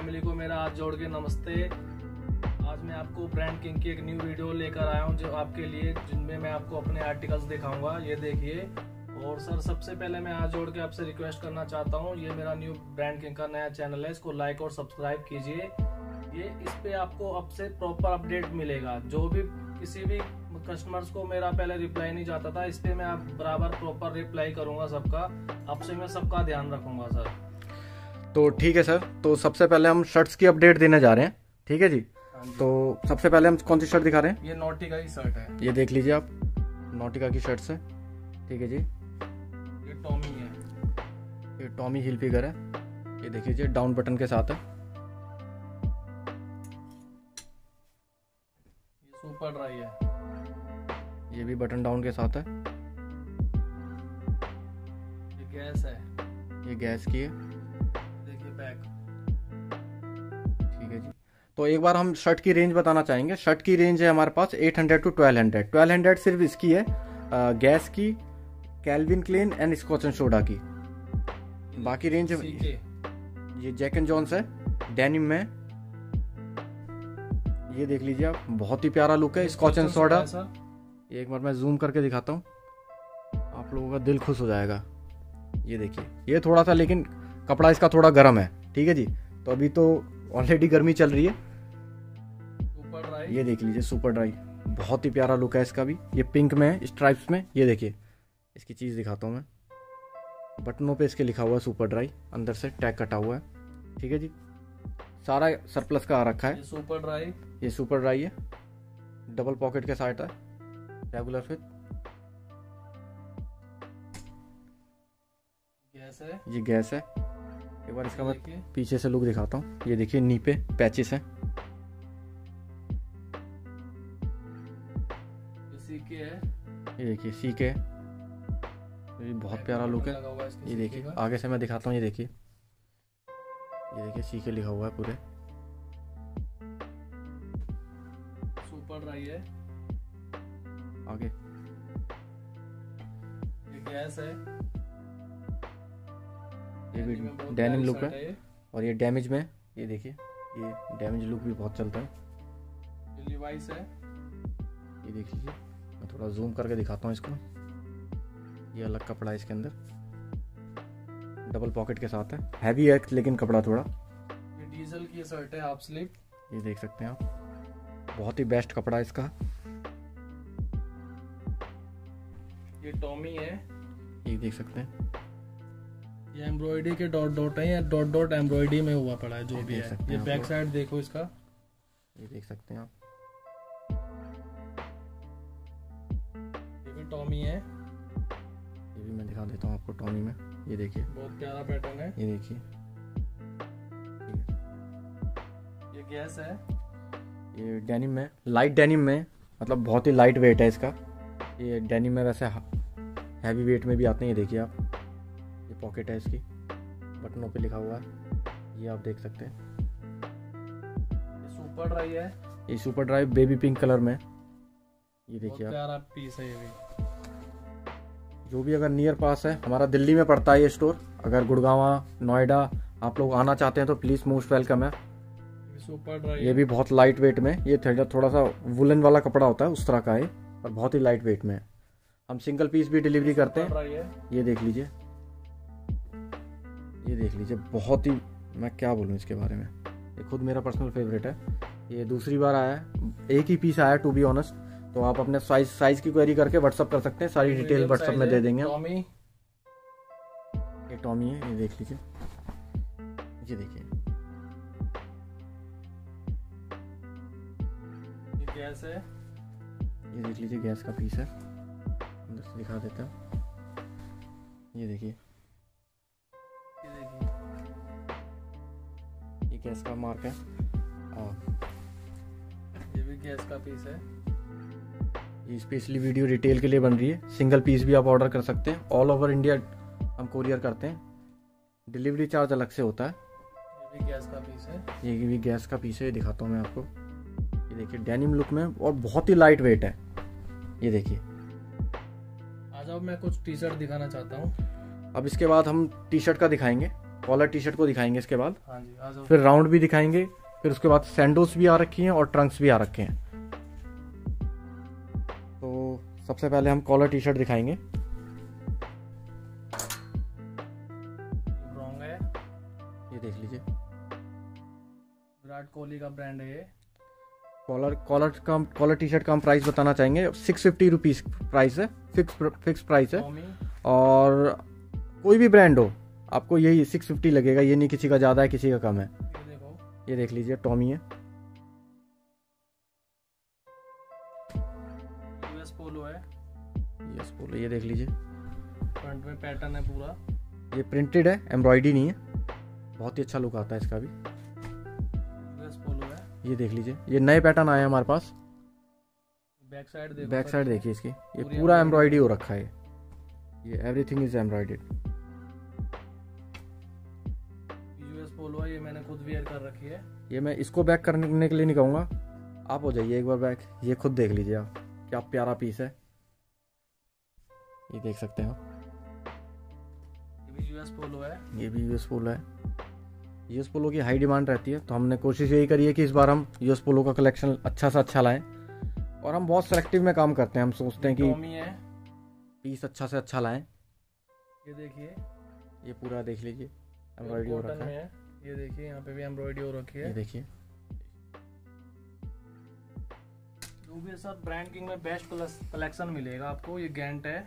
Family को मेरा हाथ जोड़ के नमस्ते। आज मैं आपको ब्रांड किंग की एक न्यू वीडियो लेकर आया हूँ जो आपके लिए, जिनमें मैं आपको अपने आर्टिकल्स दिखाऊँगा। ये देखिए। और सर, सबसे पहले मैं हाथ जोड़ के आपसे रिक्वेस्ट करना चाहता हूँ। ये मेरा न्यू ब्रांड किंग का नया चैनल है। इसको लाइक और सब्सक्राइब कीजिए। ये, इस पे आपको अब से प्रॉपर अपडेट मिलेगा। जो भी किसी भी कस्टमर्स को मेरा पहले रिप्लाई नहीं जाता था, इस पर मैं आप बराबर प्रॉपर रिप्लाई करूँगा सबका। अब से मैं सबका ध्यान रखूँगा, सर। तो ठीक है सर तो सबसे पहले हम शर्ट्स की अपडेट देने जा रहे हैं। ठीक है जी? हाँ तो सबसे पहले हम कौन सी शर्ट दिखा रहे हैं? ये नोटी का शर्ट है। ये देख लीजिए आप नोटिका की शर्ट्स है। ठीक है जी? ये टॉमी है। ये टॉमी हिल फिगर है। ये देख लीजिए डाउन बटन के साथ है। ये सुपर ड्राई है। ये भी बटन डाउन के साथ है। ये गैस है। ये गैस की है। तो एक बार हम शर्ट की रेंज बताना चाहेंगे। शर्ट की रेंज है हमारे पास 800 टू 1200 1200 सिर्फ़ इसकी है गैस की Calvin Klein and Scotch and Soda की। बाकी रेंज ये जैक एंड जॉन्स है डेनिम में। ये देख लीजिए आप बहुत ही प्यारा लुक है स्कॉच एंड सोडा एक बार मैं जूम करके दिखाता हूँ। आप लोगों का दिल खुश हो जाएगा। ये देखिए ये थोड़ा सा लेकिन कपड़ा इसका थोड़ा गर्म है ठीक है जी? तो अभी तो ऑलरेडी गर्मी चल रही है। ड्राई ये देख लीजिए सुपर ड्राई बहुत ही प्यारा लुक है इसका भी। ये पिंक में है स्ट्राइप्स में। ये देखिए इसकी चीज़ दिखाता हूँ मैं। बटनों पे इसके लिखा हुआ है सुपर ड्राई अंदर से टैग कटा हुआ है। ठीक है जी? सारा सरप्लस का आ रखा है। ये सुपर ड्राई ये सुपर ड्राई है। डबल पॉकेट के साथ है। रेगुलर फिट गैस है। ये गैस है। एक बार इसका मैं पीछे से लुक दिखाता हूँ। ये देखिए नी पे पैचेस हैं। ये देखिए सी के ये बहुत प्यारा लुक है। ये देखिए आगे से मैं दिखाता हूँ ये देखिए। ये देखिए सी के लिखा हुआ है पूरे। सुपर ड्राई है। आगे। ये गैस है। ये भी डेनिम लुक है। और ये डैमेज में ये देखिए ये डैमेज लुक भी बहुत चलता है। ये लिवाइस है। ये देख लीजिए। मैं थोड़ा जूम करके दिखाता हूँ इसको ये अलग कपड़ा है इसके अंदर। डबल पॉकेट के साथ है। हैवी है लेकिन कपड़ा थोड़ा। ये डीजल की शर्ट है हाफ़ स्लीव ये देख सकते हैं आप। बहुत ही बेस्ट कपड़ा है इसका। ये टॉमी है। ये देख सकते हैं। ये एम्ब्रॉयडरी के डॉट डॉट है या डॉट डॉट एम्ब्रॉयडरी में हुआ पड़ा है जो भी है। ये बैक साइड देखो इसका। ये देख सकते हैं आप। टॉमी है। ये भी मैं दिखा देता हूँ आपको टॉमी में। ये देखिए। बहुत प्यारा पैटर्न है। ये देखिए। ये गैस है। ये डेनिम में लाइट डेनिम में मतलब बहुत ही लाइट वेट है इसका। ये डेनिम में वैसे हैवी वेट में भी आते हैं ये देखिए आप। ये पॉकेट है इसकी। बटनों पे लिखा हुआ है। ये आप देख सकते हैं। ये सुपर ड्राई है। ये super drive baby pink colour में। ये देखिए आप। प्यारा पीस है ये भी। जो भी अगर नियर पास है हमारा दिल्ली में पड़ता है ये स्टोर अगर गुड़गावा नोएडा आप लोग आना चाहते हैं तो प्लीज़ मोस्ट वेलकम है। ये भी बहुत लाइट वेट में ये थोड़ा थोड़ा सा वुलन वाला कपड़ा होता है उस तरह का है और बहुत ही लाइट वेट में है। हम सिंगल पीस भी डिलीवरी करते हैं। है। ये देख लीजिए। ये देख लीजिए बहुत ही मैं क्या बोलूँ इसके बारे में? ये खुद मेरा पर्सनल फेवरेट है। ये दूसरी बार आया है। एक ही पीस आया टू बी ऑनेस्ट तो आप अपने साइज़ साइज़ की क्वेरी करके व्हाट्सअप कर सकते हैं सारी डिटेल व्हाट्सअप में दे देंगे। टॉमी ये टॉमी है ये देख लीजिए। ये देखिए। ये गैस है। ये देख लीजिए गैस का पीस है। अंदर से दिखा देता हूँ। ये देखिए। ये गैस का मार्क है। हाँ ये भी गैस का पीस है। ये स्पेशली वीडियो रिटेल के लिए बन रही है। सिंगल पीस भी आप ऑर्डर कर सकते हैं। ऑल ओवर इंडिया हम कोरियर करते हैं। डिलीवरी चार्ज अलग से होता है। ये भी गैस का पीस है। ये भी गैस का पीस है। ये दिखाता हूँ मैं आपको। ये देखिए डेनिम लुक में और बहुत ही लाइट वेट है। ये देखिए। आ जाओ मैं कुछ टी शर्ट दिखाना चाहता हूँ। अब इसके बाद हम टी शर्ट का दिखाएँगे। कॉलर टी शर्ट को दिखाएँगे इसके बाद। हाँ जी आ जाओ फिर राउंड भी दिखाएँगे। फिर उसके बाद सैंडोस भी आ रखी हैं और ट्रंक्स भी आ रखे हैं। सबसे पहले हम कॉलर टी शर्ट दिखाएँगे। रॉन्ग है। ये देख लीजिए। विराट कोहली का ब्रांड है ये। कॉलर कॉलर का कॉलर टी शर्ट का हम प्राइस बताना चाहेंगे। सिक्स फिफ्टी रुपीज़ प्राइस है फिक्स फिक्स प्राइस है। और कोई भी ब्रांड हो आपको यही सिक्स फिफ्टी लगेगा। ये नहीं किसी का ज़्यादा है किसी का कम है। ये देखो। ये देख लीजिए टॉमी है। पोलो है। यस बोलो ये देख लीजिए। फ्रंट में पैटर्न है पूरा। ये प्रिंटेड है एम्ब्रॉयडरी नहीं है। बहुत ही अच्छा लुक आता है इसका भी। यूएस पोलो है। ये देख लीजिए ये नए पैटर्न आए हैं हमारे पास। बैक साइड देखो। बैक साइड देखिए इसकी। ये पूरा एम्ब्रॉयडरी हो रखा है। ये everything is embroidered US Polo है ये मैंने खुद वेयर कर रखी है। ये मैं इसको बैक करने के लिए नहीं कहूँगा। आप हो जाइए एक बार बैक ये खुद देख लीजिए आप। क्या प्यारा पीस है। ये देख सकते हैं। आप ये भी यूएस पोलो है। ये भी यूएस पोलो है। यूएस पोलो की हाई डिमांड रहती है तो हमने कोशिश यही करी है कि इस बार हम यूएस पोलो का कलेक्शन अच्छा सा अच्छा लाएँ। और हम बहुत सेलेक्टिव में काम करते हैं हम सोचते हैं कि है। पीस अच्छा से अच्छा लाएँ। ये देखिए। ये पूरा देख लीजिए एम्ब्रॉयडरी हो रखा है। ये देखिए यहाँ पे भी एम्ब्रॉयडरी हो रखी ये है देखिए। जो भी है सर ब्रांड किंग में बेस्ट कलेक्शन मिलेगा आपको ये गेंट है।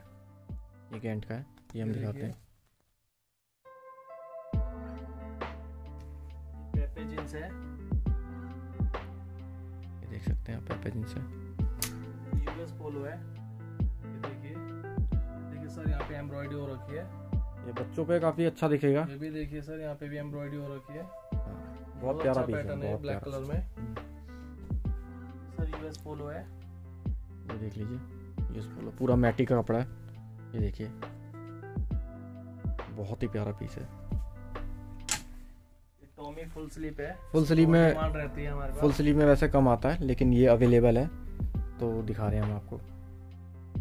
ये गेंट का है ये हम दिखाते हैं पेपे जींस है। ये देख सकते हैं आप पैकेजिंग से। यूएस पोलो है। ये देखिए। देखिए सर यहाँ पे एम्ब्रॉयडरी हो रखी है। ये बच्चों पे काफ़ी अच्छा दिखेगा। ये भी देखिए सर यहाँ पे भी एम्ब्रॉयडरी हो रखी है। हाँ, बहुत प्यारा अच्छा पीस है पैटर्न है ब्लैक कलर में। यूएस पोलो है। ये देख लीजिए ये बोलो पूरा मैटी का कपड़ा है। ये देखिए बहुत ही प्यारा पीस है। टॉमी फुल स्लीप है। फुल बहुत में रहती है हमारे फुल स्लीव में वैसे कम आता है लेकिन ये अवेलेबल है। तो दिखा रहे हैं हम आपको।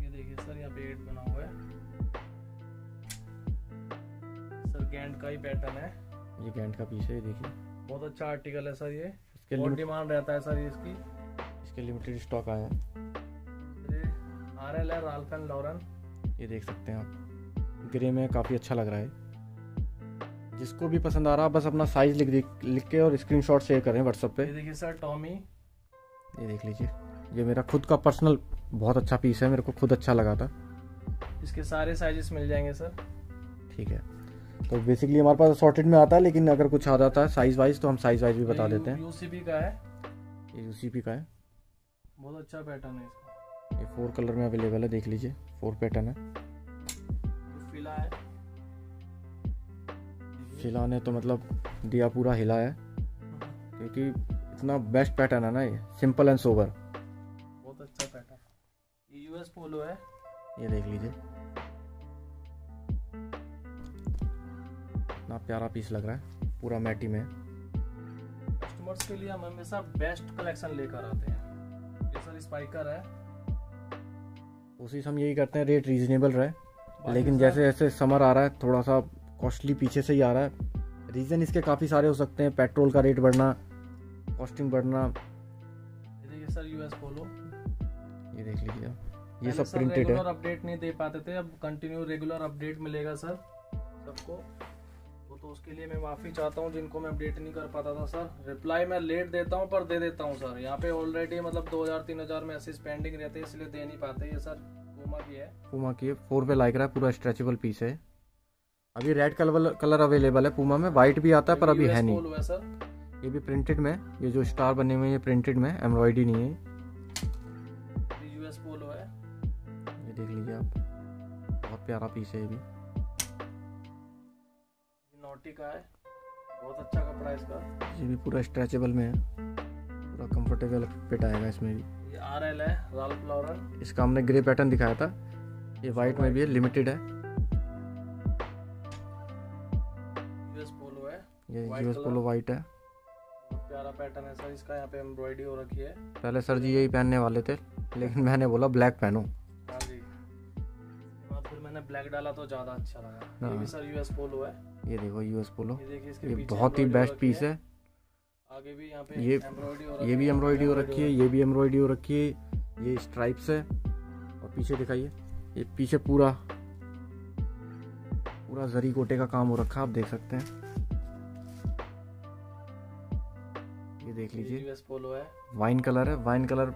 ये देखिए सर यहाँ पे एट बना हुआ है। सर गेंट का ही पैटर्न है। ये गेंट का पीस है ये देखिए। बहुत अच्छा आर्टिकल है सर ये। इसके बहुत डिमांड रहता है सर इसकी। इसके लिमिटेड स्टॉक आए हैं। आर एल है राल्फ लॉरन ये देख सकते हैं आप। ग्रे में काफ़ी अच्छा लग रहा है। जिसको भी पसंद आ रहा है बस अपना साइज़ लिख लिख के और स्क्रीनशॉट शेयर करें व्हाट्सएप पे। देखिए सर टॉमी ये देख लीजिए। ये मेरा खुद का पर्सनल बहुत अच्छा पीस है मेरे को खुद अच्छा लगा था। इसके सारे साइजेस मिल जाएँगे सर ठीक है। तो बेसिकली हमारे पास सॉर्टेड में आता है लेकिन अगर कुछ आ जाता है साइज़ वाइज तो हम साइज़ वाइज भी बता देते हैं। यूसीबी का है। ये यूसीपी का है। बहुत अच्छा पैटर्न है इसका। ये फोर कलर में अवेलेबल है देख लीजिए। फोर पैटर्न है। फिला है। फिला ने तो मतलब दिया पूरा हिला है। क्योंकि इतना बेस्ट पैटर्न है ना ये। सिंपल एंड सोबर बहुत अच्छा पैटर्न ये यूएस पोलो है। ये देख लीजिए। इतना प्यारा पीस लग रहा है पूरा मैटी में। कस्टमर्स के लिए हम हमेशा बेस्ट कलेक्शन लेकर आते हैं। स्पाइकर है। कोशिश हम यही करते हैं रेट रीजनेबल रहे। लेकिन जैसे जैसे समर आ रहा है थोड़ा सा कॉस्टली पीछे से ही आ रहा है। रीज़न इसके काफ़ी सारे हो सकते हैं पेट्रोल का रेट बढ़ना कॉस्टिंग बढ़ना। ये देखिए सर यूएस पोलो ये देख लीजिए ये सब प्रिंटेड है। अपडेट नहीं दे पाते थे अब कंटिन्यू रेगुलर अपडेट मिलेगा सर सबको। उसके लिए मैं माफ़ी चाहता हूँ जिनको मैं अपडेट नहीं कर पाता था सर रिप्लाई मैं लेट देता हूँ पर दे देता हूँ सर यहाँ पे ऑलरेडी मतलब 2000 3000 मैसेज पेंडिंग रहते हैं इसलिए दे नहीं पाते ये सर पूमा की है. पूमा की है. फोर पे लाइक रहा है पूरा स्ट्रेचेबल पीस है. अभी रेड कलर कलर अवेलेबल है पूमा में. वाइट भी आता है पर अभी है नहीं. सर ये भी प्रिंटेड में ये जो स्टार बने हुए हैं ये प्रिंटेड में एम्ब्रॉयडरी नहीं है ये. यूएस पोलो है. ये देख लीजिए आप. बहुत प्यारा पीस है ये भी. नोटी का है। बहुत अच्छा कपड़ा है इसका। ये भी पूरा स्ट्रेचेबल में है। पूरा कंफर्टेबल फिट आएगा इसमें भी। ये आर एल है राल्फ लॉरन इसका हमने ग्रे पैटर्न दिखाया था। ये वाइट में भी है लिमिटेड है। यूएस पोलो है। ये यूएस पोलो वाइट है। बहुत प्यारा पैटर्न है सर इसका यहाँ पे एम्ब्रॉयडरी हो रखी है। पहले सर जी यही पहनने वाले थे लेकिन मैंने बोला ब्लैक पहनो। मैंने ब्लैक डाला तो ज़्यादा अच्छा लगा ये हाँ। भी सर यूएस पोलो है। ये देखो यूएस पोलो ये देखिए इसके ये बहुत ही बेस्ट पीस है। आगे भी यहाँ पे ये- ये भी एम्ब्रॉयडरी हो रखी है ये भी एम्ब्रॉयडरी हो रखी है। ये स्ट्राइप्स है। और पीछे दिखाइए ये पीछे पूरा पूरा जरी गोटे का काम हो रखा है आप देख सकते हैं। ये देख लीजिए। वाइन कलर है। Wine colour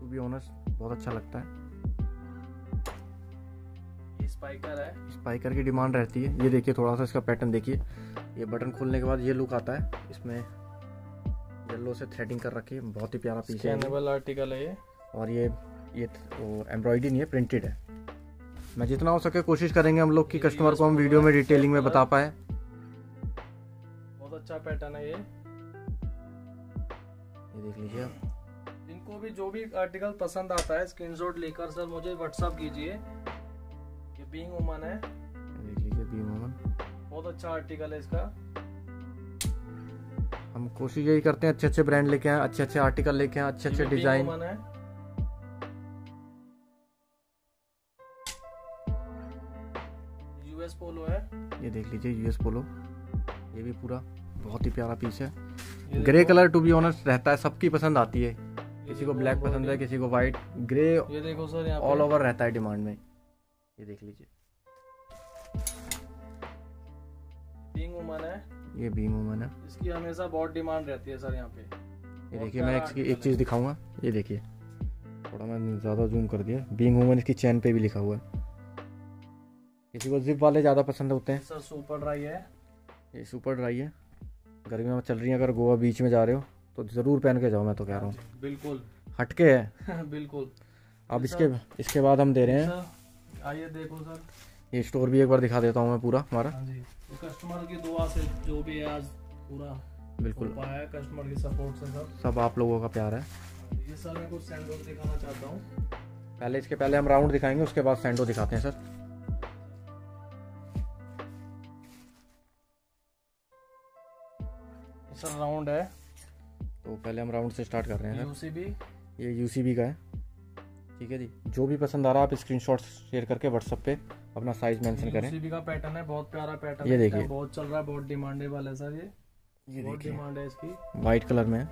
to be honest बहुत अच्छा लगता है। स्पाइकर है। स्पाइकर की डिमांड रहती है। ये देखिए थोड़ा सा इसका पैटर्न देखिए। ये बटन खोलने के बाद ये लुक आता है। इसमें येलो से थ्रेडिंग कर रखी है। बहुत ही प्यारा पीस है आर्टिकल है ये। और ये ये एम्ब्रॉयडरी नहीं है प्रिंटेड है। मैं जितना हो सके कोशिश करेंगे हम लोग कि कस्टमर को हम वीडियो में डिटेलिंग में बता पाए। बहुत अच्छा पैटर्न है ये। ये देख लीजिए आप। जिनको भी जो भी आर्टिकल पसंद आता है स्क्रीनशॉट लेकर सर मुझे व्हाट्सअप कीजिए। बीइंग वुमन है। ये देख लीजिए बी मोमन बहुत अच्छा आर्टिकल है इसका। हम कोशिश यही करते हैं अच्छे अच्छे ब्रांड लेके आए अच्छे अच्छे आर्टिकल लेके आए अच्छे अच्छे डिज़ाइन यूएस पोलो है। ये देख लीजिए यूएस पोलो ये भी पूरा बहुत ही प्यारा पीस है। Grey colour to be honest रहता है सबकी पसंद आती है। किसी को ब्लैक पसंद है किसी को व्हाइट ग्रे ये देखो सर ऑल ओवर रहता है डिमांड में। ये देख लीजिए। बीइंग वुमन है। ये बी मोमन है। इसकी हमेशा बहुत डिमांड रहती है सर यहाँ पे। ये देखिए मैं इसकी एक चीज़ दिखाऊँगा। ये देखिए। थोड़ा मैं ज़्यादा जूम कर दिया। बींग वूमन इसकी चैन पे भी लिखा हुआ है। किसी को जिप वाले ज़्यादा पसंद होते हैं। सर सुपर ड्राई है। ये सुपर ड्राई है। गर्मियाँ चल रही हैं। अगर गोवा बीच में जा रहे हो तो ज़रूर पहन के जाओ मैं तो कह रहा हूँ। बिल्कुल। हटके है। बिल्कुल। अब इसके इसके बाद हम दे रहे हैं। आइए देखो सर। ये स्टोर भी एक बार दिखा देता हूँ मैं पूरा हमारा। हाँ जी। तो कस्टमर की दुआ से जो भी है आज पूरा बिल्कुल। पाया कस्टमर की सपोर्ट से सर। सब आप लोगों का प्यार है। ये सर मैं कुछ सैंडल दिखाना चाहता हूँ। पहले इसके पहले हम राउंड दिखाएँगे उसके बाद सैंडो दिखाते हैं सर। सर राउंड है। तो पहले हम राउंड से स्टार्ट कर रहे हैं यूसीबी ये यूसीबी का है। ठीक है जी। जो भी पसंद आ रहा है आप स्क्रीनशॉट शेयर करके व्हाट्सएप पे अपना साइज़ मेंशन करें। यूसीबी का पैटर्न है बहुत प्यारा पैटर्न ये देखिए। बहुत चल रहा है बहुत डिमांडेबल है सर ये। ये बहुत देखिए। डिमांड है इसकी। वाइट कलर में है।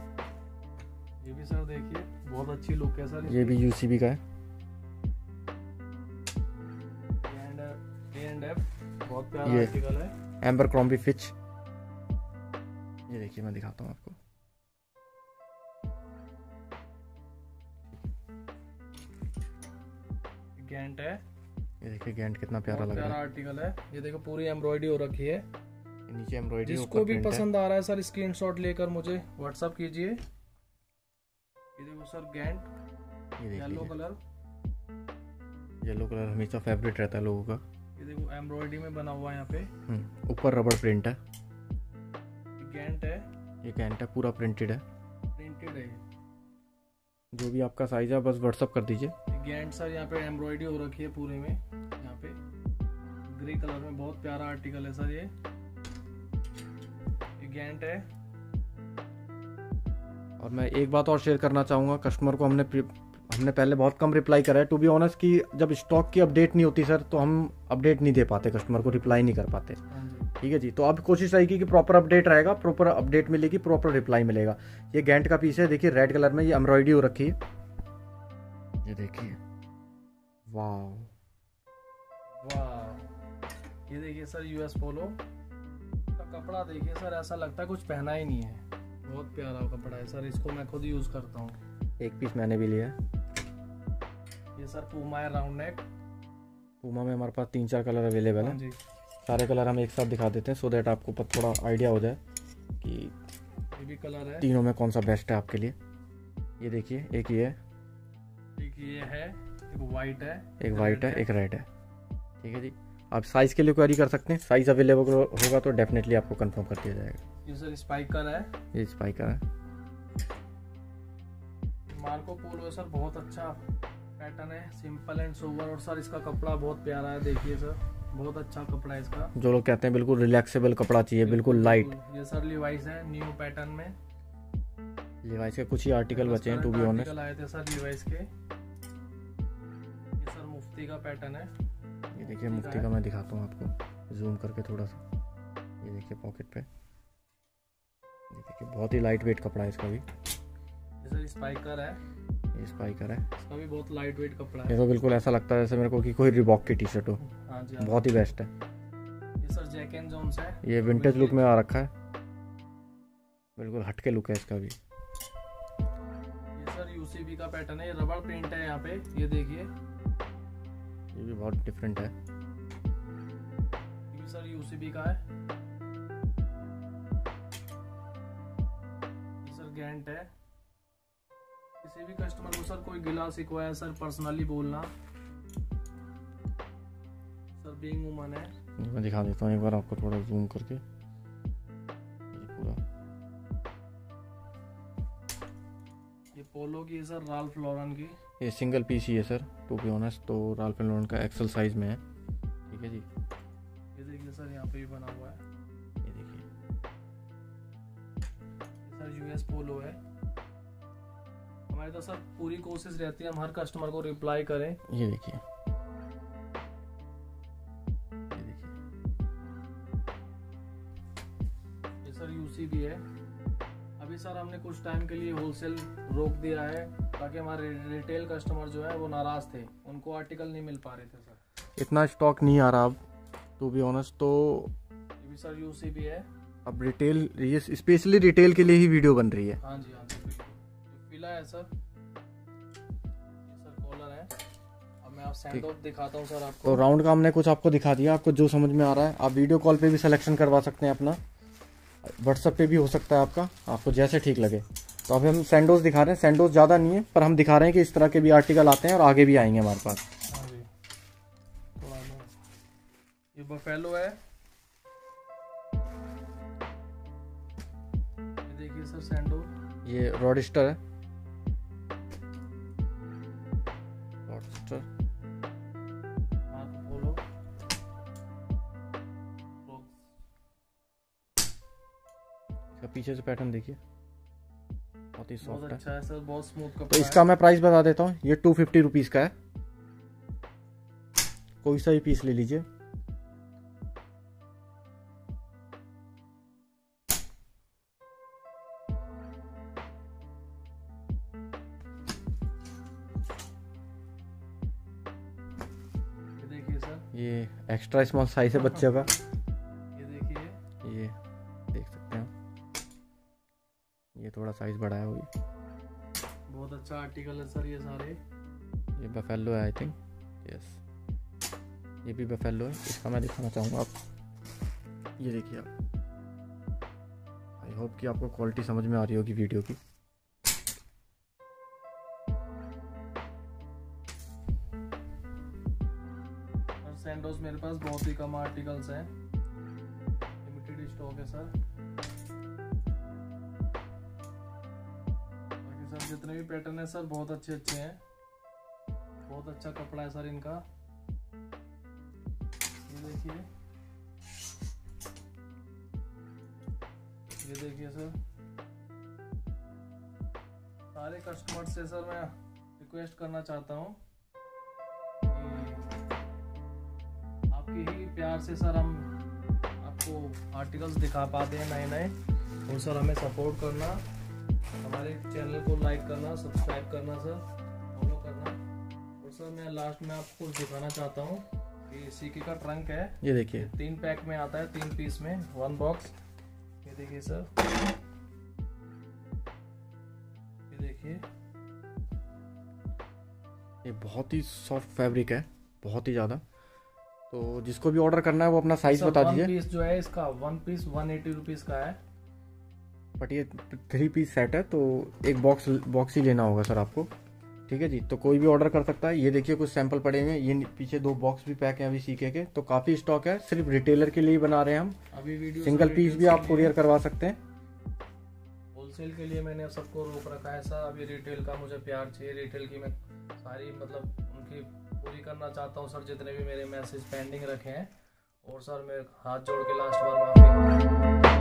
ये भी सर देखिए बहुत अच्छी लुक है सर ये भी यूसीबी का है। एंड एंड एफ़ बहुत प्यारा ये। आर्टिकल है। एम्बर क्रॉम्बी फिच ये देखिए मैं दिखाता हूँ आपको। गेंट है। ये देखिए गेंट कितना प्यारा लग रहा है। आर्टिकल है। ये देखो पूरी एम्ब्रॉयडरी हो रखी है। नीचे एम्ब्रॉयडरी जिसको भी पसंद आ रहा है सर स्क्रीनशॉट लेकर मुझे व्हाट्सअप कीजिए। ये देखो सर गेंट ये येलो कलर येलो कलर हमेशा फेवरेट रहता है लोगों का। ये देखो एम्ब्रॉयडरी में बना हुआ है यहाँ पे। हम्म, ऊपर रबड़ प्रिंट है। ये गेंट है। ये गेंट है पूरा प्रिंटेड है। प्रिंटेड है जो भी आपका साइज़ है बस व्हाट्सअप कर दीजिए। गेंट सर यहाँ पे एम्ब्रॉयडरी हो रखी है पूरे में। यहाँ पे ग्रे कलर में बहुत प्यारा आर्टिकल है सर ये। ये गेंट है। और मैं एक बात और शेयर करना चाहूँगा। कस्टमर को हमने हमने पहले बहुत कम रिप्लाई करा है। टू बी ऑनेस्ट कि जब स्टॉक की अपडेट नहीं होती सर तो हम अपडेट नहीं दे पाते कस्टमर को रिप्लाई नहीं कर पाते। हाँ ठीक है जी? तो अब कोशिश रहेगी कि प्रॉपर अपडेट रहेगा प्रॉपर अपडेट मिलेगी प्रॉपर रिप्लाई मिलेगा। ये गेंट का पीस है देखिए रेड कलर में ये एम्ब्रॉयडरी हो रखी है। ये देखिए। वाह वाह ये देखिए सर यूएस पोलो का कपड़ा देखिए सर ऐसा लगता है कुछ पहना ही नहीं है। बहुत प्यारा कपड़ा है सर इसको मैं खुद यूज़ करता हूँ। एक पीस मैंने भी लिया। है ये सर पूमा है राउंड नेक पूमा में हमारे पास तीन चार कलर अवेलेबल है जी। सारे कलर हम एक साथ दिखा देते हैं सो दैट आपको थोड़ा आइडिया हो जाए कि ये भी कलर है। तीनों में कौन सा बेस्ट है आपके लिए। ये देखिए एक ये है। एक ये है एक वाइट है एक वाइट है एक रेड है। ठीक है जी। आप साइज़ के लिए क्वेरी कर सकते हैं। साइज़ अवेलेबल होगा तो डेफिनेटली आपको कंफर्म कर दिया जाएगा। ये सर स्पाइकर है। ये स्पाइकर है। मार्को पोलो सर बहुत अच्छा पैटर्न है। सिंपल एंड सोवर और सर इसका कपड़ा बहुत प्यारा है देखिए सर बहुत अच्छा कपड़ा है इसका। जो लोग कहते हैं बिल्कुल रिलैक्सेबल कपड़ा चाहिए बिल्कुल लाइट ये सर लिवाइस है न्यू पैटर्न में। लिवाइस के कुछ ही आर्टिकल बचे हैं टू बी ऑनेस्ट आए थे सर लिवाइस के। ये सर मुफ्ती का पैटर्न है। ये देखिए मुफ्ती का मैं दिखाता हूँ आपको। जूम करके थोड़ा सा। ये देखिए पॉकेट पे। ये देखिए बहुत ही लाइट वेट कपड़ा है इसका भी। ये सर स्पाइकर है। ये स्पाइकर है। इसका भी बहुत लाइट वेट कपड़ा ये है तो बिल्कुल ऐसा लगता है जैसे मेरे को कि कोई रिबॉक की टी शर्ट हाँ। बहुत ही बेस्ट है। ये सर जैक एंड जोन्स है। ये विंटेज लुक में आ रखा है। बिल्कुल हटके लुक है इसका भी। ये सर यूसीबी का पैटर्न है। ये रबड़ प्रिंट है यहाँ पे। ये देखिए। ये भी बहुत डिफरेंट है। ये सर यूसीबी का है। ये सर गैंट है। किसी भी कस्टमर को सर कोई गिला शिकवा सर पर्सनली बोलना। बीइंग वुमन है मैं दिखा देता हूँ एक बार आपको थोड़ा जूम करके ये पूरा ये पोलो की है सर राल्फ लॉरन की। ये सिंगल पीस ही है सर टू बी ऑनेस्ट तो राल्फ लॉरेन का एक्सल साइज़ में है। ठीक है जी? ये देखिए सर यहाँ पे भी बना हुआ है। ये देखिए। ये सर यूएस पोलो है। हमारी तो सर पूरी कोशिश रहती है हम हर कस्टमर को रिप्लाई करें। ये देखिए। ये यूसी भी है। अभी सर हमने कुछ टाइम के लिए होलसेल रोक दिया है ताकि हमारे रिटेल कस्टमर जो है वो नाराज़ थे। उनको आर्टिकल नहीं मिल पा रहे थे सर। इतना स्टॉक नहीं आ रहा अब टू बी ऑनेस्ट तो ये भी सर यूसी भी है। अब रिटेल ये स्पेशली रिटेल के लिए ही वीडियो बन रही है। हाँ जी हाँ जी ये फिला है सर। सर कॉलर है। अब मैं आप सैंड ऑफ़ दिखाता हूँ सर तो राउंड का हमने कुछ आपको दिखा दिया। आपको जो समझ में आ रहा है आप वीडियो कॉल पे भी सिलेक्शन करवा सकते हैं अपना। व्हाट्सएप पे भी हो सकता है आपका आपको जैसे ठीक लगे। तो अभी हम सैंडोज दिखा रहे हैं। सैंडोज ज़्यादा नहीं है पर हम दिखा रहे हैं कि इस तरह के भी आर्टिकल आते हैं और आगे भी आएँगे हमारे पास। हाँ। ये बफेलो है। ये देखिए सर सैंडो ये रॉडिस्टर है। पीछे से पैटर्न देखिए। बहुत ही सॉफ्ट अच्छा है सर बहुत स्मूथ कपड़ा तो इसका मैं प्राइस बता देता हूँ ये टू फिफ्टी रुपीज़ का है। कोई सा भी पीस ले लीजिए। ये ये एक्स्ट्रा स्मॉल साइज़ है बच्चे का। थोड़ा साइज़ बड़ा है। वो बहुत अच्छा आर्टिकल है सर ये सारे। ये बफेलो है आई थिंक यस ये भी बफेलो है। इसका मैं दिखाना चाहूँगा आप ये देखिए आप। आई होप कि आपको क्वालिटी समझ में आ रही होगी वीडियो की। सैंडोज मेरे पास बहुत ही कम आर्टिकल्स हैं। लिमिटेड स्टॉक है सर। जितने भी पैटर्न है सर, बहुत अच्छे अच्छे हैं। बहुत अच्छा कपड़ा है सर इनका। ये देखिए। ये देखिए सर। सारे कस्टमर से सर मैं रिक्वेस्ट करना चाहता हूँ। आपके ही प्यार से सर हम आपको आर्टिकल्स दिखा पाते हैं नए नए और सर हमें सपोर्ट करना। हमारे चैनल को लाइक करना सब्सक्राइब करना सर फॉलो करना। और सर मैं लास्ट में आपको दिखाना चाहता हूँ। कि सीके का ट्रंक है। ये देखिए। तीन पैक में आता है तीन पीस में वन बॉक्स ये देखिए सर। ये देखिए। ये बहुत ही सॉफ्ट फैब्रिक है बहुत ही ज़्यादा। तो जिसको भी ऑर्डर करना है वो अपना साइज़ बता दीजिए। पीस जो है इसका one piece one eighty rupees का है। बट ये थ्री पीस सेट है तो एक बॉक्स बॉक्स ही लेना होगा सर आपको। ठीक है जी? तो कोई भी ऑर्डर कर सकता है। ये देखिए कुछ सैंपल पड़े हुए हैं। ये पीछे दो बॉक्स भी पैक हैं अभी सीके के। तो काफ़ी स्टॉक है। सिर्फ़ रिटेलर के लिए ही बना रहे हैं हम। अभी वीडियो सिंगल पीस भी आप कुरियर करवा सकते हैं। होलसेल के लिए मैंने सबको रोक रखा है सर अभी रिटेल का मुझे प्यार चाहिए। रिटेल की मैं सारी मतलब उनकी पूरी करना चाहता हूँ सर जितने भी मेरे मैसेज पेंडिंग रखे हैं। और सर मैं हाथ जोड़ के लास्ट बार माफ़ी